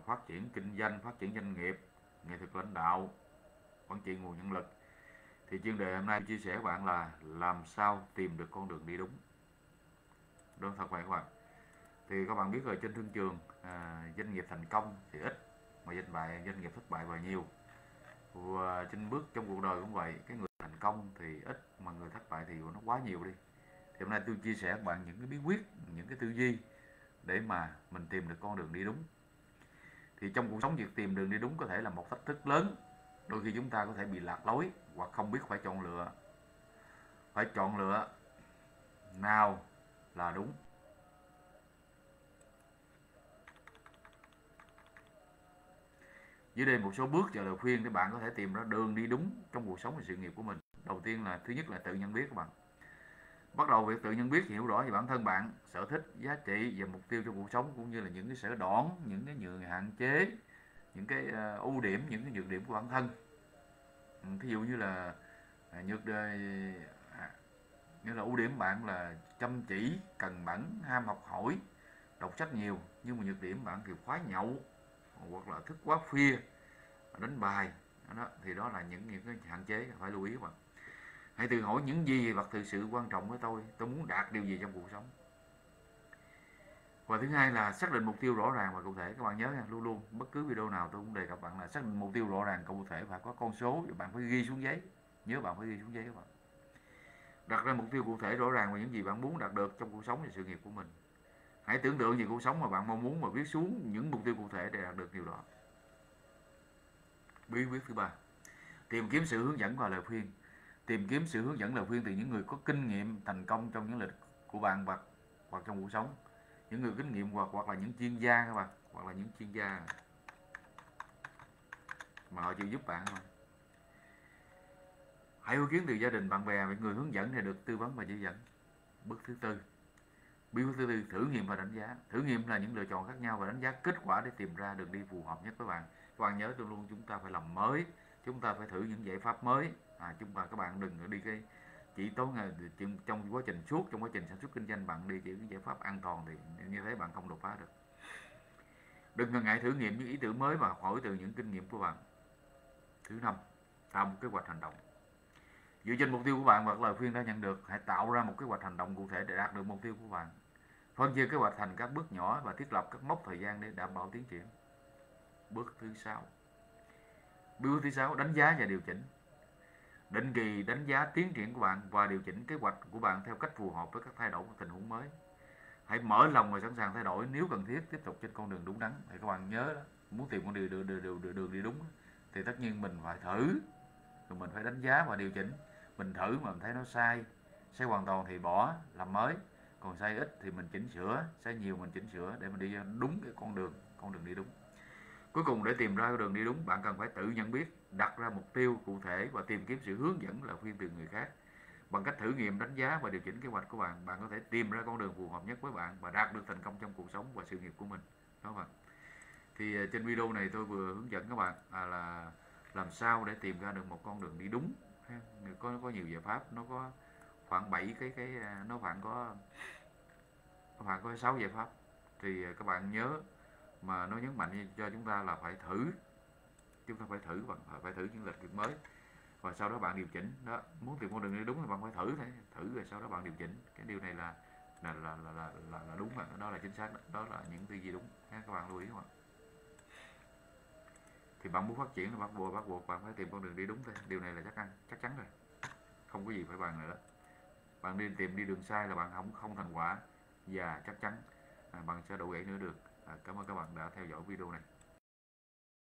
phát triển kinh doanh phát triển doanh nghiệp nghệ thuật lãnh đạo quản trị nguồn nhân lực. Thì chuyên đề hôm nay chia sẻ với bạn là làm sao tìm được con đường đi đúng. Đơn thật vậy các bạn. Thì các bạn biết rồi trên thương trường à, doanh nghiệp thành công thì ít mà doanh bại doanh nghiệp thất bại và nhiều. Và trên bước trong cuộc đời cũng vậy cái người thành công thì ít mà người thất bại thì nó quá nhiều đi. Thì hôm nay tôi chia sẻ với bạn những cái bí quyết những cái tư duy để mà mình tìm được con đường đi đúng thì trong cuộc sống việc tìm đường đi đúng có thể là một thách thức lớn. Đôi khi chúng ta có thể bị lạc lối hoặc không biết phải chọn lựa. Phải chọn lựa nào là đúng. Dưới đây một số bước và lời khuyên để bạn có thể tìm ra đường đi đúng trong cuộc sống và sự nghiệp của mình. Đầu tiên là, thứ nhất là tự nhận biết các bạn bắt đầu việc tự nhận biết hiểu rõ về bản thân bạn sở thích giá trị và mục tiêu trong cuộc sống cũng như là những cái sở đoản những cái nhược hạn chế những cái uh, ưu điểm những cái nhược điểm của bản thân. Ừ, thí dụ như là à, nhược đời à, như là ưu điểm bạn là chăm chỉ cần mẫn ham học hỏi đọc sách nhiều nhưng mà nhược điểm bạn thì khoái nhậu hoặc là thức quá khuya đánh bài đó thì đó là những những cái hạn chế phải lưu ý các bạn hãy tự hỏi những gì vật thực sự quan trọng với tôi. Tôi muốn đạt điều gì trong cuộc sống. Và thứ hai là xác định mục tiêu rõ ràng và cụ thể. Các bạn nhớ nha, luôn luôn, bất cứ video nào tôi cũng đề cập bạn là xác định mục tiêu rõ ràng, cụ thể phải có con số bạn phải ghi xuống giấy. Nhớ bạn phải ghi xuống giấy các bạn. Đặt ra mục tiêu cụ thể rõ ràng và những gì bạn muốn đạt được trong cuộc sống và sự nghiệp của mình. Hãy tưởng tượng về cuộc sống mà bạn mong muốn và viết xuống những mục tiêu cụ thể để đạt được điều đó. Bí quyết thứ ba, tìm kiếm sự hướng dẫn và lời khuyên tìm kiếm sự hướng dẫn lời khuyên từ những người có kinh nghiệm thành công trong những lịch của bạn hoặc hoặc trong cuộc sống. Những người kinh nghiệm hoặc hoặc là những chuyên gia các bạn, hoặc là những chuyên gia mà họ chịu giúp bạn thôi. Hãy ý kiến từ gia đình, bạn bè, những người hướng dẫn thì được tư vấn và chỉ dẫn. Bước thứ tư. Bước thứ tư, thử nghiệm và đánh giá. Thử nghiệm là những lựa chọn khác nhau và đánh giá kết quả để tìm ra đường đi phù hợp nhất với bạn. Các bạn nhớ tôi luôn chúng ta phải làm mới, chúng ta phải thử những giải pháp mới à, chúng và các bạn đừng đi cái chỉ tối à, trong quá trình suốt trong quá trình sản xuất kinh doanh bạn đi chỉ giải pháp an toàn thì như thế bạn không đột phá được. Đừng ngần ngại thử nghiệm những ý tưởng mới và hỏi từ những kinh nghiệm của bạn. Thứ năm tạo một kế hoạch hành động. Dựa trên mục tiêu của bạn và lời khuyên đã nhận được hãy tạo ra một kế hoạch hành động cụ thể để đạt được mục tiêu của bạn. Phân chia kế hoạch thành các bước nhỏ và thiết lập các mốc thời gian để đảm bảo tiến triển. Bước thứ sáu. Bước thứ sáu đánh giá và điều chỉnh định kỳ đánh giá tiến triển của bạn và điều chỉnh kế hoạch của bạn theo cách phù hợp với các thay đổi của tình huống mới. Hãy mở lòng và sẵn sàng thay đổi nếu cần thiết tiếp tục trên con đường đúng đắn. Thì các bạn nhớ đó muốn tìm con đường đường, đường, đường, đường đi đúng thì tất nhiên mình phải thử. Rồi mình phải đánh giá và điều chỉnh. Mình thử mà mình thấy nó sai sai hoàn toàn thì bỏ làm mới. Còn sai ít thì mình chỉnh sửa sai nhiều mình chỉnh sửa để mình đi đúng cái con đường con đường đi đúng cuối cùng để tìm ra đường đi đúng bạn cần phải tự nhận biết đặt ra mục tiêu cụ thể và tìm kiếm sự hướng dẫn là khuyên từ người khác. Bằng cách thử nghiệm đánh giá và điều chỉnh kế hoạch của bạn bạn có thể tìm ra con đường phù hợp nhất với bạn và đạt được thành công trong cuộc sống và sự nghiệp của mình. Đó bạn. Thì à, trên video này tôi vừa hướng dẫn các bạn à, là làm sao để tìm ra được một con đường đi đúng có có nhiều giải pháp nó có khoảng 7 cái cái à, nó khoảng có khoảng có 6 giải pháp. Thì à, các bạn nhớ mà nó nhấn mạnh cho chúng ta là phải thử. Chúng ta phải thử bằng phải thử những lịch mới. Và sau đó bạn điều chỉnh. Đó muốn tìm con đường đi đúng thì bạn phải thử thế thử rồi sau đó bạn điều chỉnh. Cái điều này là là là là là, là, là đúng mà. Đó là chính xác đó, đó là những tư duy đúng. Ha các bạn lưu ý không ạ? Thì bạn muốn phát triển thì bắt buộc bắt buộc bạn phải tìm con đường đi đúng thôi. Điều này là chắc ăn chắc chắn rồi. Không có gì phải bàn nữa bạn đi tìm đi đường sai là bạn không không thành quả và chắc chắn. À, bạn sẽ đổ gãy nữa được à, cảm ơn các bạn đã theo dõi video này.